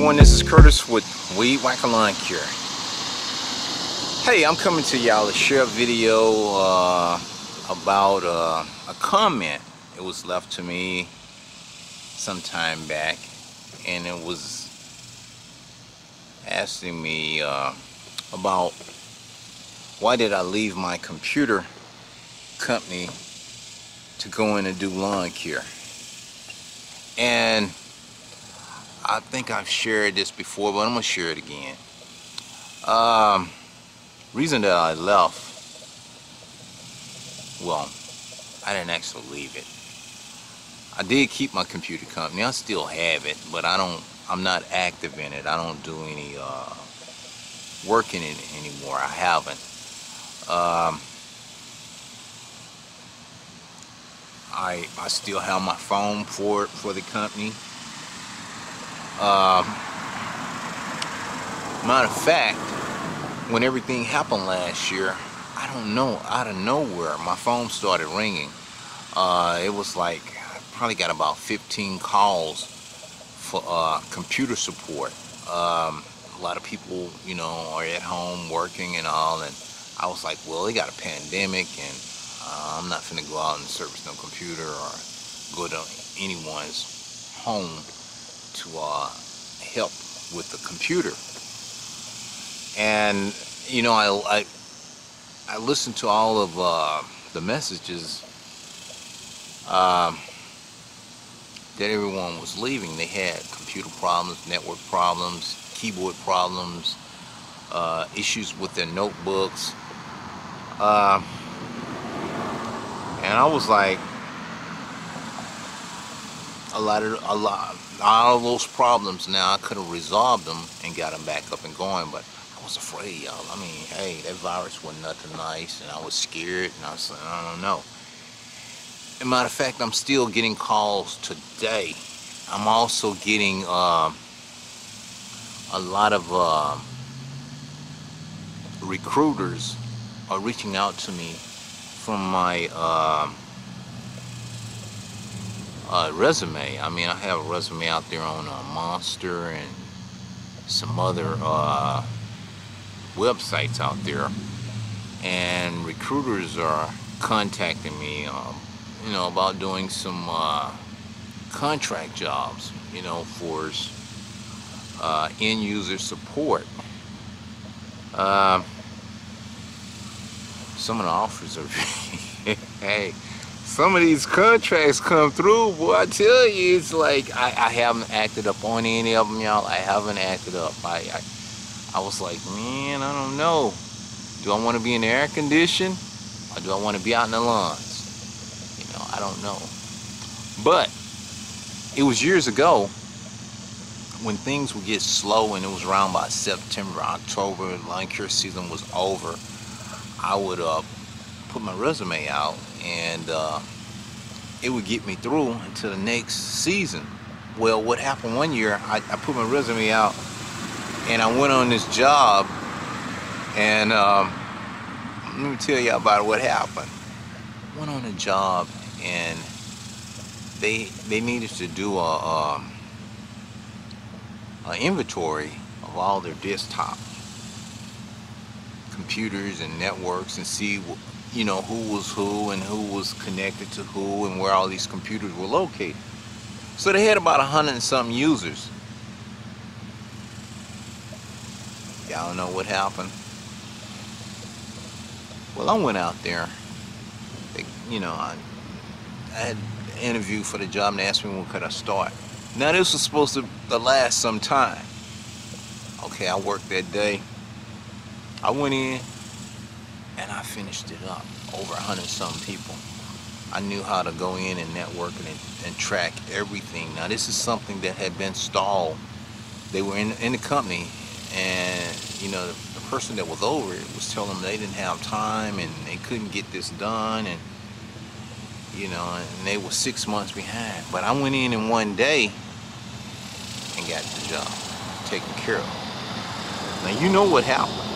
everyone, this is Curtis with Weed Whacker Lawn Care. Hey, I'm coming to y'all to share a video uh, about uh, a comment. It was left to me some time back and it was asking me uh, about why did I leave my computer company to go in and do lawn care. And I think I've shared this before, but I'm gonna share it again. Um, reason that I left, well, I didn't actually leave it. I did keep my computer company. I still have it, but I don't. I'm not active in it. I don't do any uh, work in it anymore. I haven't. Um, I I still have my phone for for the company. Um, matter of fact, when everything happened last year, I don't know, out of nowhere, my phone started ringing. Uh, it was like, I probably got about 15 calls for uh, computer support. Um, a lot of people, you know, are at home working and all, and I was like, well, they got a pandemic, and uh, I'm not finna go out and service no computer or go to anyone's home to uh, help with the computer. And you know, I I, I listened to all of uh, the messages um, that everyone was leaving. They had computer problems, network problems, keyboard problems, uh, issues with their notebooks. Uh, and I was like, a lot of a lot all those problems now I could have resolved them and got them back up and going but I was afraid y'all. I mean hey that virus was nothing nice and I was scared and I was like I don't know. As a matter of fact I'm still getting calls today. I'm also getting uh, a lot of uh, recruiters are reaching out to me from my uh, uh, resume. I mean, I have a resume out there on uh, Monster and some other uh, websites out there. And recruiters are contacting me, um, you know, about doing some uh, contract jobs, you know, for uh, end user support. Uh, some of the offers are, hey, some of these contracts come through, boy, I tell you, it's like, I, I haven't acted up on any of them, y'all. I haven't acted up. I, I, I was like, man, I don't know. Do I want to be in the air condition or do I want to be out in the lawns? You know, I don't know. But it was years ago when things would get slow and it was around by September, October, lawn care season was over, I would uh, put my resume out and uh, it would get me through until the next season. Well, what happened one year, I, I put my resume out and I went on this job and um, let me tell you about what happened. Went on a job and they they needed to do a, a, a inventory of all their desktop computers and networks and see you know, who was who and who was connected to who and where all these computers were located. So they had about a hundred and something users. Y'all know what happened? Well, I went out there. You know, I, I had an interview for the job and they asked me when could I start. Now this was supposed to last some time. Okay, I worked that day. I went in, and I finished it up. Over a hundred some people. I knew how to go in and network and, and track everything. Now this is something that had been stalled. They were in, in the company and you know the, the person that was over it was telling them they didn't have time and they couldn't get this done and you know and they were six months behind. But I went in in one day and got the job taken care of. Now you know what happened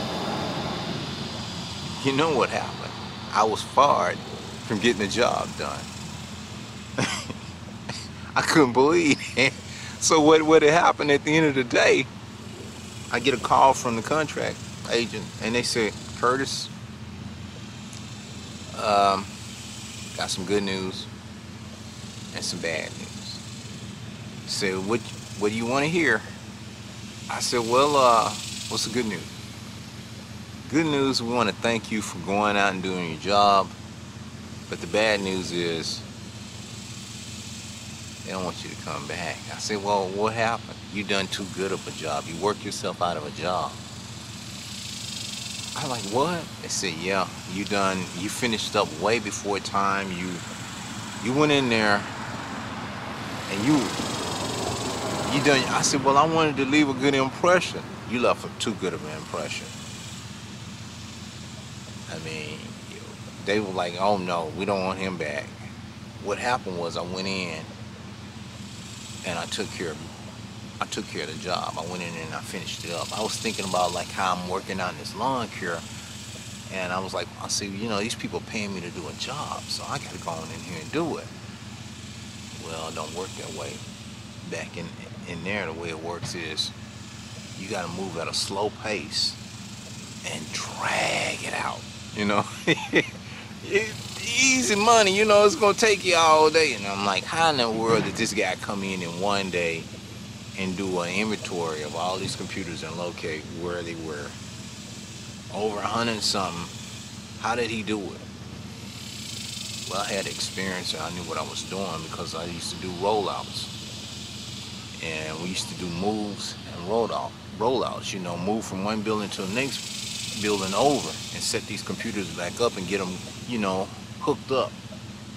you know what happened. I was fired from getting the job done. I couldn't believe it. so what what had happened at the end of the day, I get a call from the contract agent and they say, Curtis, um, got some good news and some bad news. Said, what what do you want to hear? I said, well, uh, what's the good news? Good news, we want to thank you for going out and doing your job. But the bad news is they don't want you to come back. I said, well, what happened? You done too good of a job. You worked yourself out of a job. I'm like, what? They said, yeah, you done, you finished up way before time. You, you went in there and you, you done, I said, well, I wanted to leave a good impression. You left a too good of an impression. I mean, they were like, oh no, we don't want him back. What happened was I went in and I took care of I took care of the job. I went in and I finished it up. I was thinking about like how I'm working on this lawn care and I was like, I see, you know, these people paying me to do a job, so I gotta go on in here and do it. Well, it don't work that way. Back in in there, the way it works is you gotta move at a slow pace and drag it out. You know, easy money. You know, it's gonna take you all day. And I'm like, how in the world did this guy come in in one day and do an inventory of all these computers and locate where they were? Over a hundred something. How did he do it? Well, I had experience and I knew what I was doing because I used to do rollouts. And we used to do moves and rollout, rollouts, you know, move from one building to the next building over and set these computers back up and get them, you know, hooked up.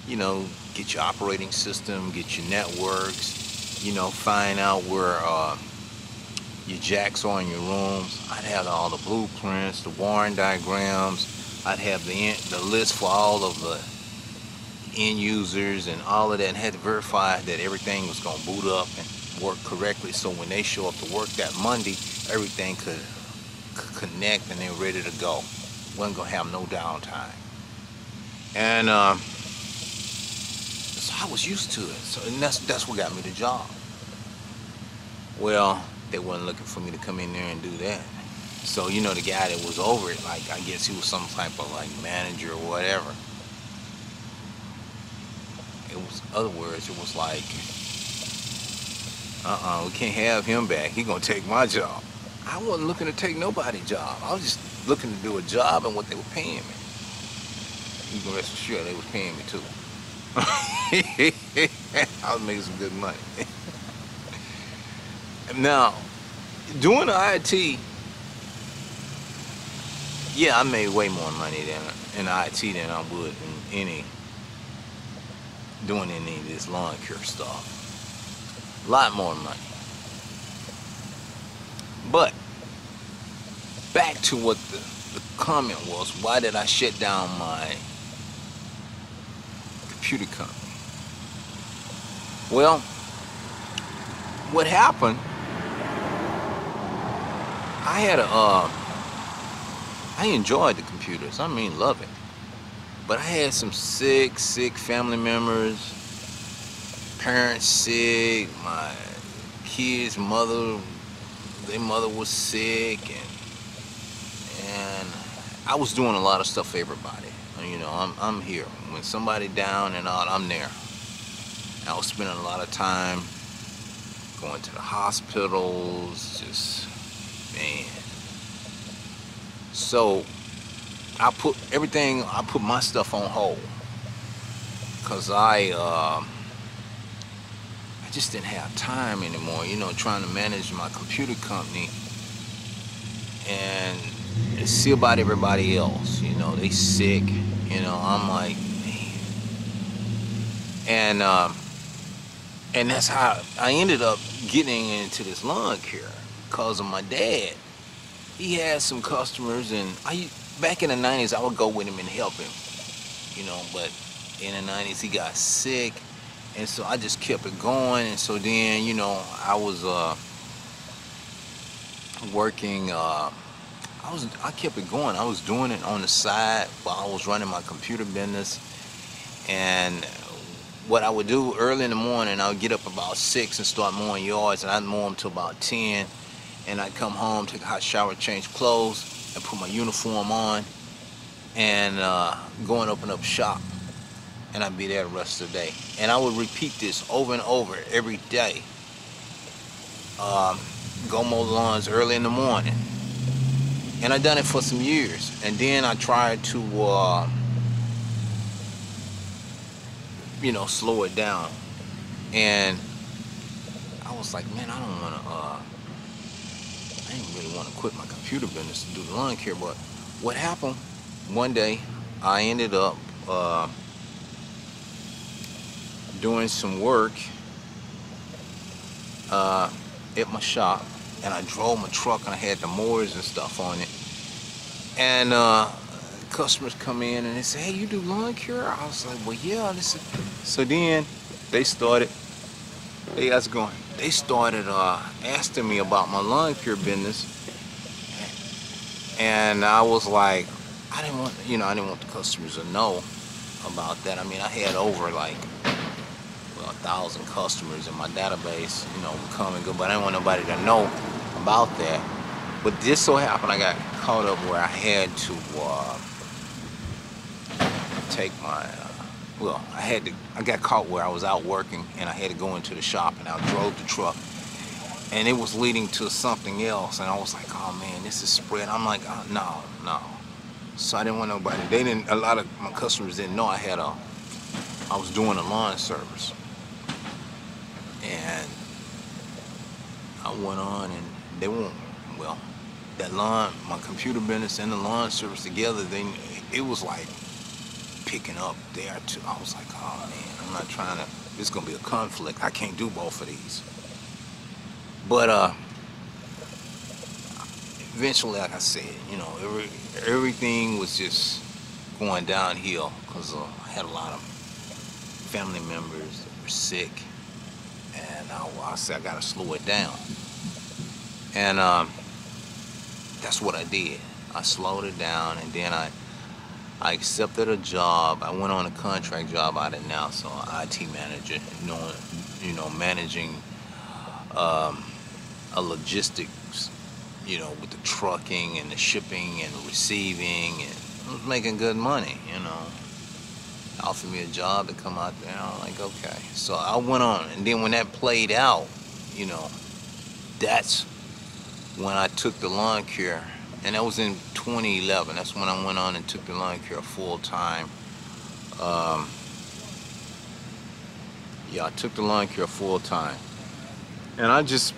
You know, get your operating system, get your networks, you know, find out where uh, your jacks are in your rooms. I'd have all the blueprints, the wiring diagrams. I'd have the, the list for all of the end users and all of that and had to verify that everything was going to boot up and work correctly so when they show up to work that Monday, everything could connect and they're ready to go. Wasn't gonna have no downtime. And uh, so I was used to it. So that's that's what got me the job. Well, they wasn't looking for me to come in there and do that. So you know the guy that was over it, like I guess he was some type of like manager or whatever. It was other words, it was like, uh-uh, we can't have him back. He gonna take my job. I wasn't looking to take nobody's job. I was just looking to do a job and what they were paying me. You can rest assured they was paying me too. I was making some good money. now, doing the IT, yeah, I made way more money than in IT than I would in any doing any of this lawn care stuff. A lot more money. But back to what the, the comment was, why did I shut down my computer company? Well, what happened, I had a, uh, I enjoyed the computers, I mean love it. But I had some sick, sick family members, parents sick, my kids' mother their mother was sick and and I was doing a lot of stuff for everybody. You know, I'm, I'm here. When somebody down and out, I'm there. I was spending a lot of time going to the hospitals, just, man. So, I put everything, I put my stuff on hold. Because I, uh, I just didn't have time anymore, you know, trying to manage my computer company and see about everybody else, you know, they sick, you know, I'm like, man. And, um, and that's how I ended up getting into this lawn care because of my dad. He had some customers and I, back in the 90s, I would go with him and help him, you know, but in the 90s, he got sick and so I just kept it going and so then you know I was uh, working uh, I was I kept it going I was doing it on the side while I was running my computer business and what I would do early in the morning, I would get up about 6 and start mowing yards, and I'd mow them till about 10. And I'd come home, take a hot shower, change clothes, and put my uniform on, and uh, go and open up shop. And I'd be there the rest of the day. And I would repeat this over and over every day. Um, go mow lawns early in the morning. And I done it for some years. And then I tried to uh, you know, slow it down. And I was like, man, I don't want to, uh, I didn't really want to quit my computer business to do the lawn care. But what happened one day, I ended up uh, doing some work uh, at my shop. And I drove my truck and I had the mowers and stuff on it. And uh, customers come in and they say, hey, you do lawn care? I was like, well, yeah. So then they started, hey, how's going? They started uh, asking me about my lawn care business. And I was like, I didn't want, you know, I didn't want the customers to know about that. I mean, I had over like, a thousand customers in my database, you know, come and go, but I didn't want nobody to know about that. But this so happened I got caught up where I had to uh, take my, uh, well, I had to, I got caught where I was out working and I had to go into the shop and I drove the truck and it was leading to something else and I was like, oh man, this is spread. I'm like, oh, no, no. So I didn't want nobody, they didn't, a lot of my customers didn't know I had a, I was doing a lawn service. And I went on and they won't, well, that lawn, my computer business and the lawn service together, they, it was like picking up there too. I was like, oh man, I'm not trying to, it's gonna be a conflict. I can't do both of these. But uh, eventually, like I said, you know, every, everything was just going downhill because uh, I had a lot of family members that were sick. And I, said, I gotta slow it down. And um, that's what I did. I slowed it down and then I I accepted a job. I went on a contract job out in Nassau, IT manager, knowing, you know, managing um, a logistics, you know, with the trucking and the shipping and receiving, and was making good money, you know. Offered me a job to come out there. I'm like, okay. So I went on, and then when that played out, you know, that's when I took the lawn care and that was in 2011. That's when I went on and took the lawn care full time. Um, yeah, I took the lawn care full time. And I just,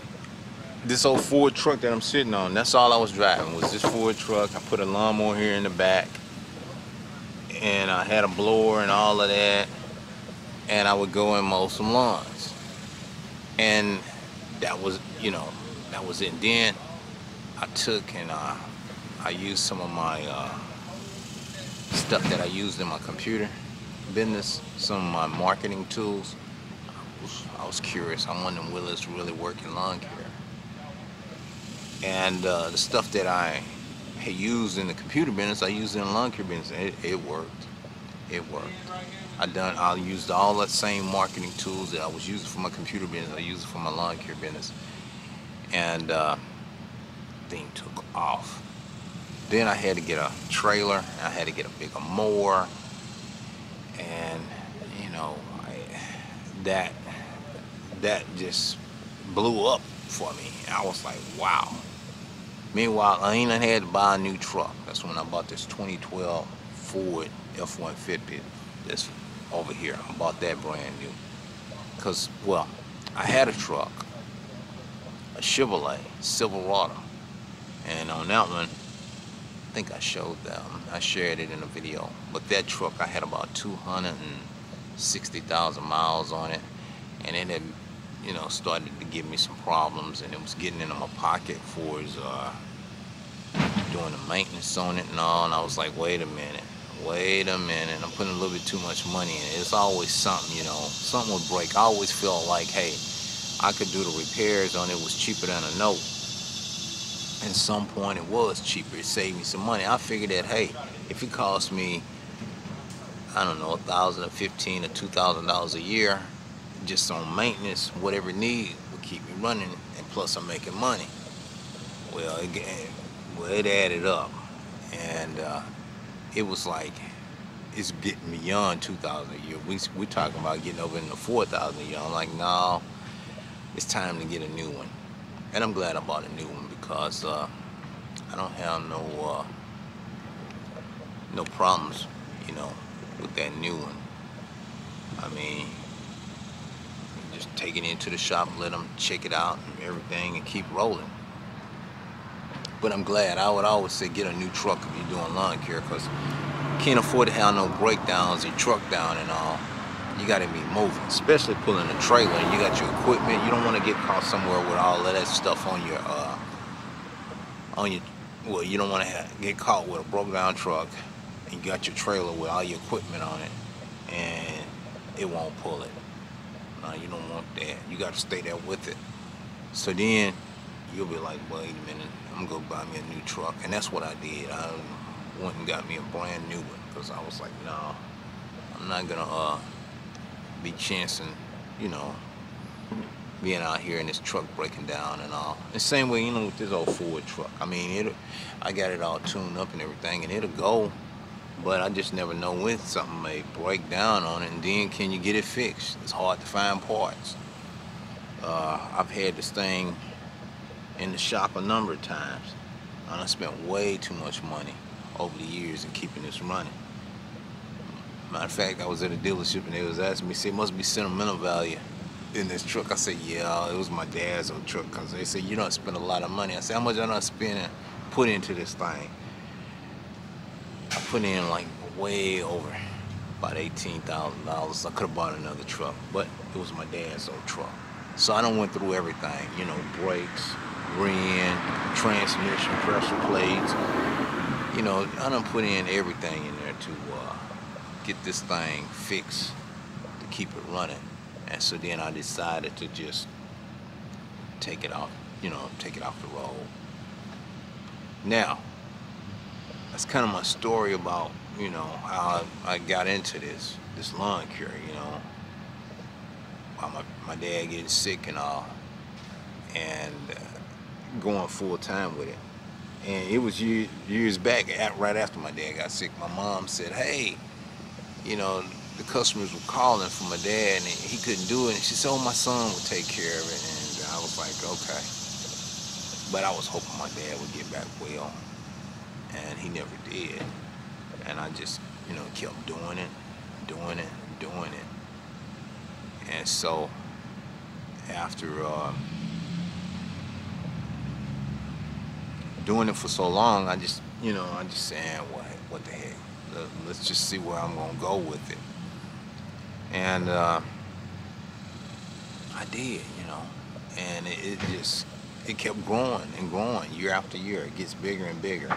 this old Ford truck that I'm sitting on, that's all I was driving was this Ford truck. I put a lawnmower here in the back. And I had a blower and all of that. And I would go and mow some lawns. And that was, you know, that was it. Then I took and uh, I used some of my uh, stuff that I used in my computer business, some of my marketing tools. I was, I was curious. I wanted Willis to really work in lawn care. And uh, the stuff that I had used in the computer business, I used it in the lawn care business. It, it worked. It worked. I done. I used all the same marketing tools that I was using for my computer business. I used it for my lawn care business, and uh, thing took off. Then I had to get a trailer, I had to get a bigger mower, and you know, I, that that just blew up for me. I was like, wow. Meanwhile, I ain't had to buy a new truck. That's when I bought this 2012 Ford F-150 that's over here. I bought that brand new. Cause, well, I had a truck, a Chevrolet Silverado. And on that one, I think I showed them. I shared it in a video. But that truck, I had about 260,000 miles on it. And it had, you know, started to give me some problems. And it was getting into my pocket for his, uh, doing the maintenance on it and all. And I was like, wait a minute. Wait a minute. I'm putting a little bit too much money in it. It's always something, you know. Something would break. I always felt like, hey, I could do the repairs on it. was cheaper than a note at some point it was cheaper. It saved me some money. I figured that, hey, if it cost me I don't know, a thousand or fifteen or two thousand dollars a year just on maintenance, whatever need will keep me running, and plus I'm making money. Well, it, well, it added up, and uh, it was like it's getting beyond 2,000 a year. We we talking about getting over into 4,000 a year. I'm like, no, it's time to get a new one, and I'm glad I bought a new one because uh, I don't have no uh, no problems, you know, with that new one. I mean, take it into the shop, let them check it out and everything, and keep rolling. But I'm glad. I would always say get a new truck if you're doing lawn care because can't afford to have no breakdowns and truck down and all. You got to be moving, especially pulling a trailer. And you got your equipment. You don't want to get caught somewhere with all of that stuff on your, uh, on your, well, you don't want to get caught with a broke down truck and you got your trailer with all your equipment on it and it won't pull it. No, you don't want that. You got to stay there with it. So then you'll be like, wait a minute, I'm gonna go buy me a new truck. And that's what I did. I went and got me a brand new one because I was like, no, I'm not gonna uh, be chancing, you know, being out here in this truck breaking down and all. The same way, you know, with this old Ford truck. I mean, it, I got it all tuned up and everything, and it'll go but I just never know when something may break down on it and then can you get it fixed? It's hard to find parts. Uh, I've had this thing in the shop a number of times and I spent way too much money over the years in keeping this running. Matter of fact I was at a dealership and they was asking me say it must be sentimental value in this truck. I said yeah it was my dad's old truck because they said you don't spend a lot of money. I said how much I spending put into this thing put in like way over about $18,000. I could have bought another truck, but it was my dad's old truck. So I don't went through everything, you know, brakes, rim, transmission, pressure plates. You know, I don't put in everything in there to uh, get this thing fixed to keep it running. And so then I decided to just take it off, you know, take it off the road. Now, that's kind of my story about you know how I, I got into this this lawn care you know. My, my dad getting sick and all and uh, going full time with it. And it was years, years back at, right after my dad got sick my mom said hey you know the customers were calling for my dad and he couldn't do it and she said oh my son would take care of it and I was like okay. But I was hoping my dad would get back well and he never did. And I just, you know, kept doing it, doing it, doing it. And so after uh, doing it for so long, I just, you know, I just saying, what, what the heck? Let's just see where I'm gonna go with it. And uh, I did, you know, and it, it just, it kept growing and growing year after year. It gets bigger and bigger.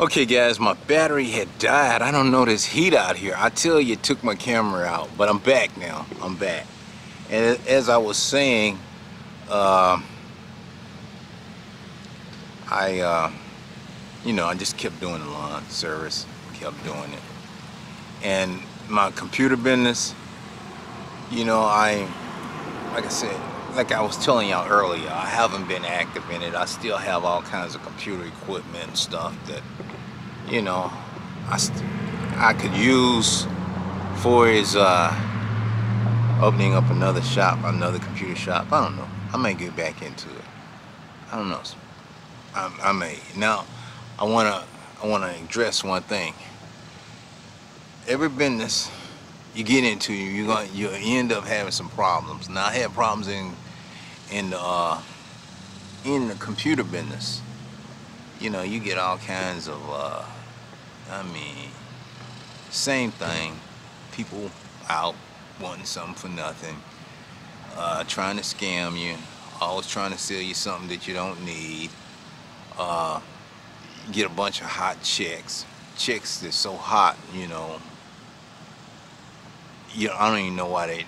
Okay guys, my battery had died. I don't know this heat out here. I tell you, took my camera out, but I'm back now. I'm back. And as I was saying, uh, I, uh, you know, I just kept doing the lawn service, kept doing it. And my computer business, you know, I, like I said, like I was telling y'all earlier, I haven't been active in it. I still have all kinds of computer equipment and stuff that you know, I, I could use for his uh, opening up another shop, another computer shop. I don't know. I may get back into it. I don't know. I, I may. Now, I wanna I wanna address one thing. Every business you get into, you going you end up having some problems. Now I had problems in in the uh, in the computer business. You know, you get all kinds of uh, I mean, same thing. People out wanting something for nothing, uh, trying to scam you, always trying to sell you something that you don't need. Uh, get a bunch of hot checks, checks that's so hot, you know. You I don't even know why they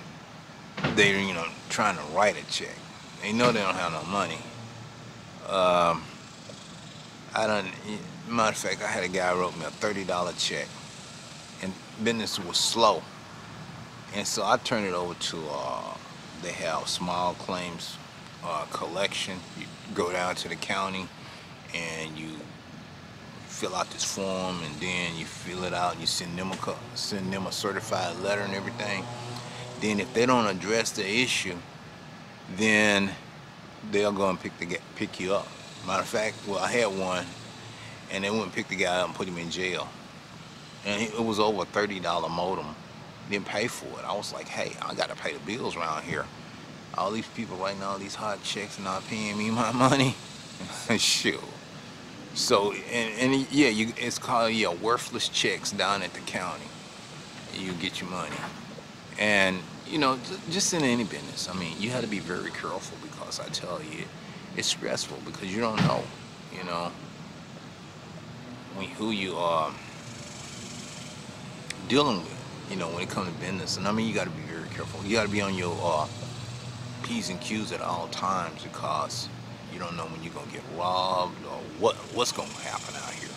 they're you know trying to write a check. They know they don't have no money. Um, I don't. Matter of fact, I had a guy wrote me a $30 check and business was slow. And so I turned it over to, uh, they have small claims uh, collection. You go down to the county and you fill out this form and then you fill it out and you send them a, send them a certified letter and everything. Then if they don't address the issue, then they'll go and pick the pick you up. Matter of fact, well, I had one, and they went and picked the guy up and put him in jail. And it was over a $30 modem. Didn't pay for it. I was like, hey, I got to pay the bills around here. All these people writing all these hot checks and not paying me my money. Shoot. So, and, and yeah, you, it's called, yeah, worthless checks down at the county. You get your money. And, you know, just in any business, I mean, you have to be very careful because I tell you, it's stressful because you don't know, you know, when, who you are dealing with, you know, when it comes to business. And I mean, you got to be very careful. You got to be on your uh, P's and Q's at all times because you don't know when you're going to get robbed or what what's going to happen out here.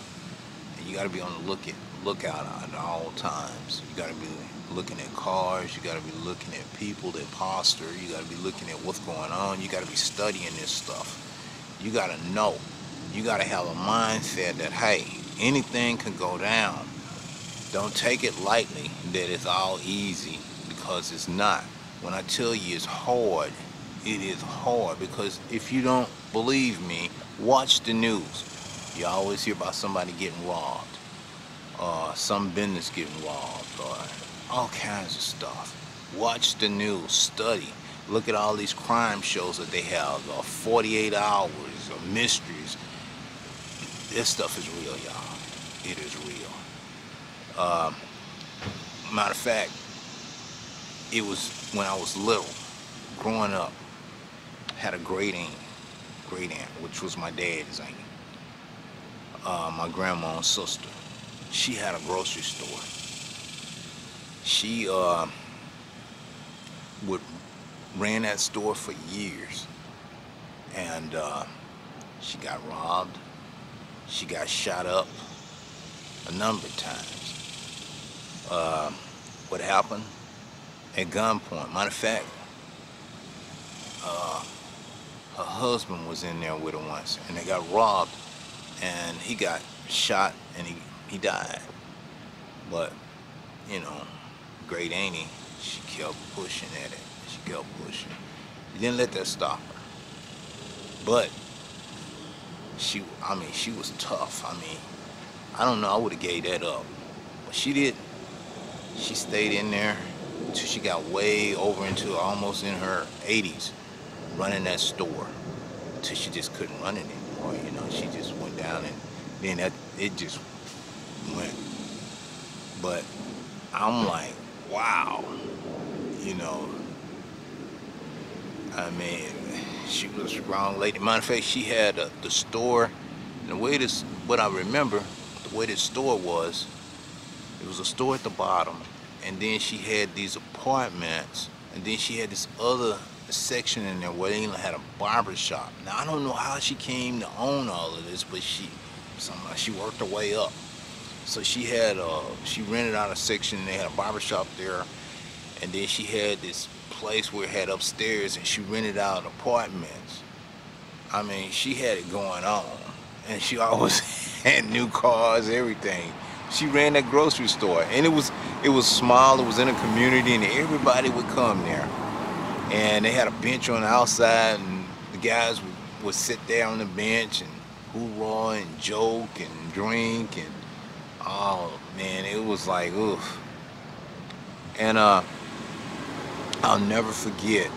And you got to be on the look at, lookout at all times. You got to be looking at cars. You got to be looking at people, their posture. You got to be looking at what's going on. You got to be studying this stuff. You got to know. You got to have a mindset that, hey, anything can go down. Don't take it lightly that it's all easy because it's not. When I tell you it's hard, it is hard because if you don't believe me, watch the news. You always hear about somebody getting robbed, uh, some business getting robbed, or all kinds of stuff. Watch the news, study, look at all these crime shows that they have, uh, 48 hours, or mysteries. This stuff is real, y'all. It is real. Um, matter of fact, it was when I was little, growing up, had a great aunt, great aunt, which was my dad's aunt, uh, my grandma's sister. She had a grocery store. She uh, would ran that store for years, and uh, she got robbed. She got shot up a number of times. Uh, what happened? At gunpoint. Matter of fact, uh, her husband was in there with her once, and they got robbed, and he got shot, and he, he died. But, you know, great Annie, she kept pushing at it. She kept pushing. She didn't let that stop her. But, she, I mean, she was tough. I mean, I don't know, I would have gave that up. But she did. She stayed in there until she got way over into almost in her 80s running that store until she just couldn't run it anymore. You know, she just went down and then that, it just went. But I'm like, wow, you know, I mean, she was a strong lady. Matter of fact, she had a, the store, and the way this, what I remember, the way this store was, it was a store at the bottom, and then she had these apartments, and then she had this other section in there where they had a barber shop. Now I don't know how she came to own all of this, but she somehow she worked her way up. So she had uh she rented out a section and they had a barber shop there. And then she had this place where it had upstairs and she rented out apartments. I mean she had it going on. And she always had new cars, everything. She ran that grocery store. And it was it was small, it was in a community and everybody would come there. And they had a bench on the outside and the guys would, would sit there on the bench and hoorah and joke and drink and oh man it was like oof. And uh I'll never forget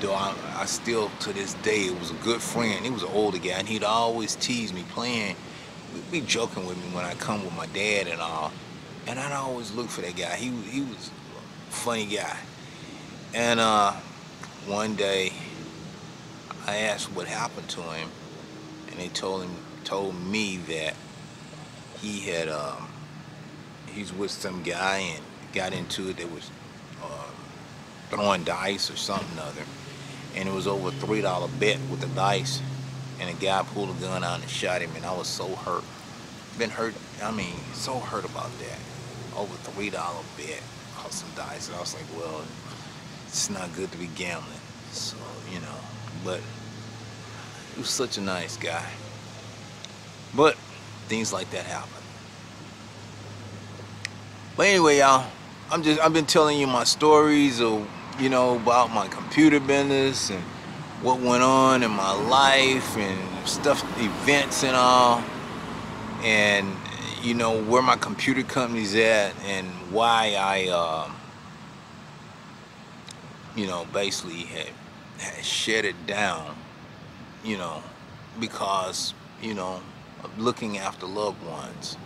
though I, I still to this day it was a good friend. He was an older guy and he'd always tease me playing. He'd be joking with me when I come with my dad and all. And I'd always look for that guy. He, he was a funny guy. And uh, one day, I asked what happened to him, and they told him, told me that he had, um, he's with some guy and got into it. That was uh, throwing dice or something other, and it was over a three dollar bet with the dice, and a guy pulled a gun out and shot him, and I was so hurt. Been hurt. I mean, so hurt about that. over three dollar bet on some dice. And I was like, well, it's not good to be gambling. So, you know, but he was such a nice guy. But things like that happen. But anyway, y'all, I'm just I've been telling you my stories of you know about my computer business and what went on in my life and stuff, events and all, and you know where my computer company's at and why I, uh, you know, basically had, had shut it down, you know, because you know looking after loved ones.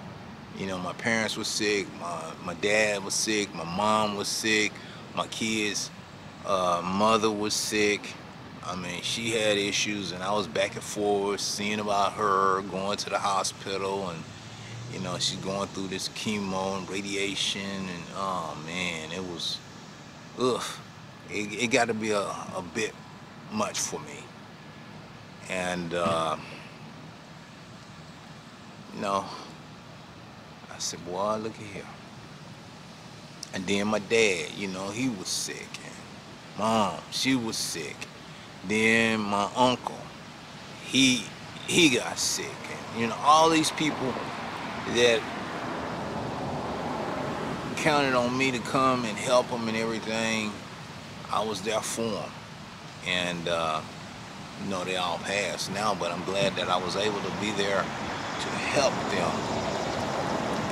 You know, my parents were sick, my, my dad was sick, my mom was sick, my kids' uh, mother was sick. I mean, she had issues, and I was back and forth seeing about her, going to the hospital, and you know, she's going through this chemo and radiation, and oh man, it was, ugh, it, it got to be a, a bit much for me. And, uh, know, I said, boy, look at here. And then my dad, you know, he was sick. And mom, she was sick. Then my uncle, he he got sick. And, you know, all these people that counted on me to come and help them and everything, I was there for them. And, uh, you know, they all passed now, but I'm glad that I was able to be there to help them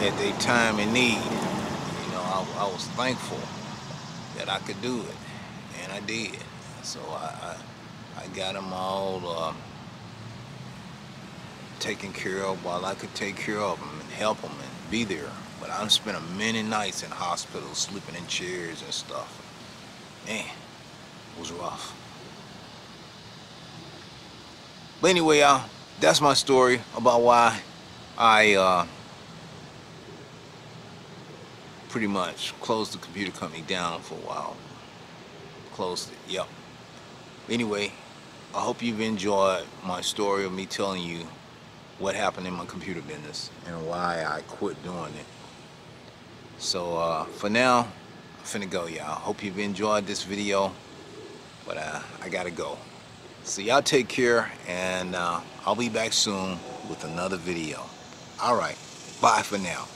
at their time in need. You know, I, I, was thankful that I could do it, and I did. So I, I, I got them all uh, taken care of while I could take care of them and help them and be there. But I spent many nights in hospitals, sleeping in chairs and stuff. Man, it was rough. But anyway, y'all, that's my story about why I uh, pretty much closed the computer company down for a while. Closed it, yep. Anyway, I hope you've enjoyed my story of me telling you what happened in my computer business and why I quit doing it. So uh, for now, I'm finna go, y'all. Hope you've enjoyed this video, but uh, I gotta go. So y'all take care, and uh, I'll be back soon with another video. All right, bye for now.